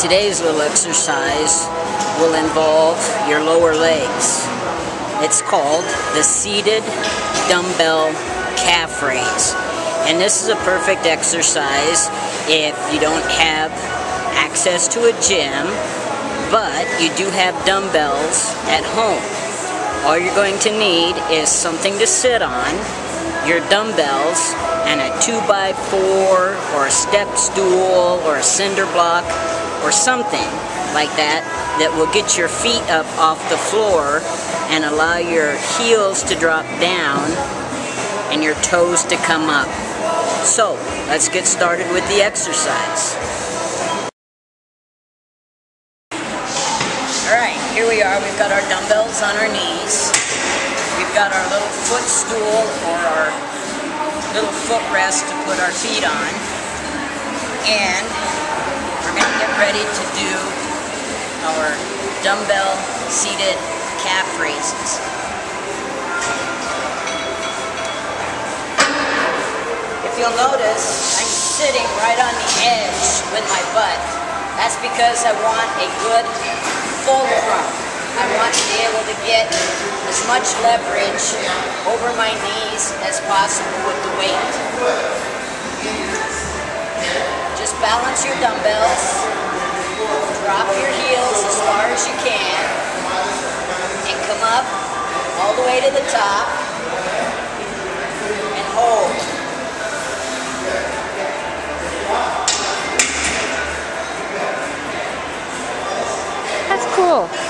Today's little exercise will involve your lower legs. It's called the seated dumbbell calf raise. And this is a perfect exercise if you don't have access to a gym, but you do have dumbbells at home. All you're going to need is something to sit on, your dumbbells, and a 2x4 or a step stool or a cinder block or something like that that will get your feet up off the floor and allow your heels to drop down and your toes to come up. So, let's get started with the exercise. Alright, here we are. We've got our dumbbells on our knees. We've got our little footstool or little footrest to put our feet on. And we're going to get ready to do our dumbbell seated calf raises. If you'll notice, I'm sitting right on the edge with my butt. That's because I want a good full fulcrum. I want to be able to get as much leverage over my knees as possible with the weight. Just balance your dumbbells, drop your heels as far as you can, and come up all the way to the top, and hold. That's cool.